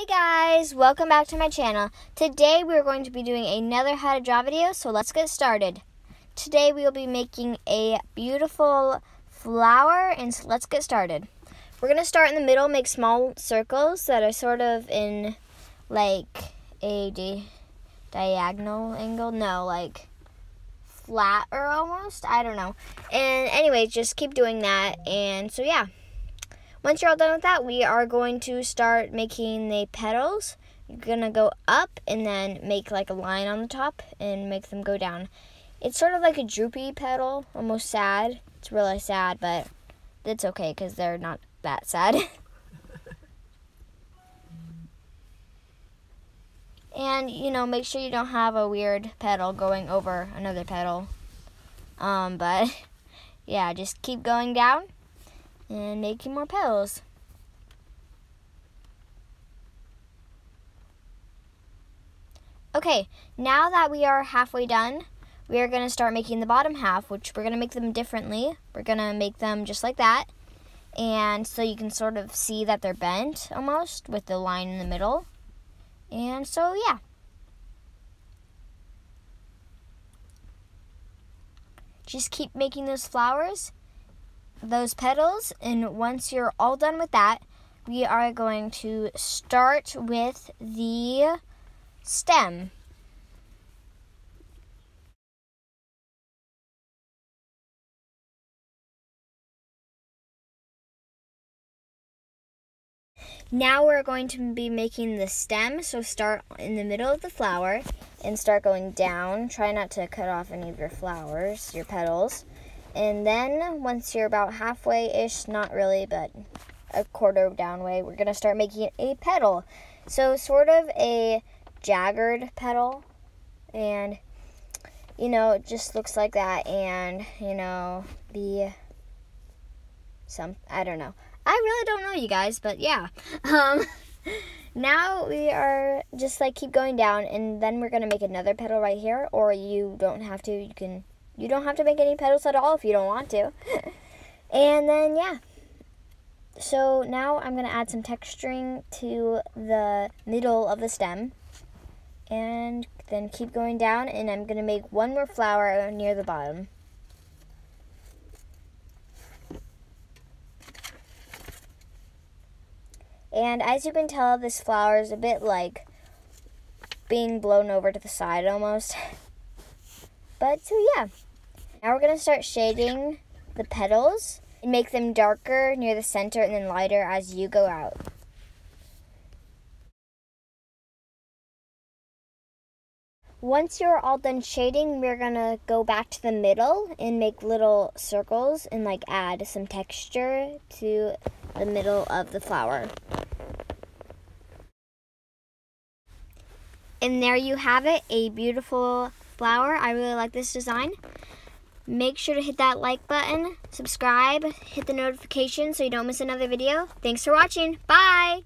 Hey guys, welcome back to my channel. Today we're going to be doing another how to draw video, so let's get started. Today we will be making a beautiful flower, and so let's get started. We're going to start in the middle, make small circles that are sort of in like a di diagonal angle. No, like flat or almost. I don't know. And anyway, just keep doing that. And so yeah. Once you're all done with that, we are going to start making the petals. You're to go up and then make like a line on the top and make them go down. It's sort of like a droopy petal, almost sad. It's really sad, but it's okay because they're not that sad. and, you know, make sure you don't have a weird petal going over another petal. Um, but, yeah, just keep going down and making more petals. Okay, now that we are halfway done, we are going to start making the bottom half, which we're going to make them differently. We're going to make them just like that. And so you can sort of see that they're bent almost with the line in the middle. And so, yeah. Just keep making those flowers those petals and once you're all done with that, we are going to start with the stem. Now we're going to be making the stem, so start in the middle of the flower and start going down. Try not to cut off any of your flowers, your petals. And then once you're about halfway-ish, not really, but a quarter down way, we're going to start making a petal. So sort of a jagged petal. And, you know, it just looks like that. And, you know, the some, I don't know. I really don't know, you guys, but yeah. Um, now we are just like keep going down and then we're going to make another petal right here. Or you don't have to, you can you don't have to make any petals at all if you don't want to. and then, yeah. So now I'm going to add some texturing to the middle of the stem. And then keep going down and I'm going to make one more flower near the bottom. And as you can tell, this flower is a bit like being blown over to the side almost. But so yeah. Now we're going to start shading the petals and make them darker near the center and then lighter as you go out. Once you're all done shading, we're going to go back to the middle and make little circles and like add some texture to the middle of the flower. And there you have it, a beautiful flower. I really like this design. Make sure to hit that like button, subscribe, hit the notification so you don't miss another video. Thanks for watching. Bye!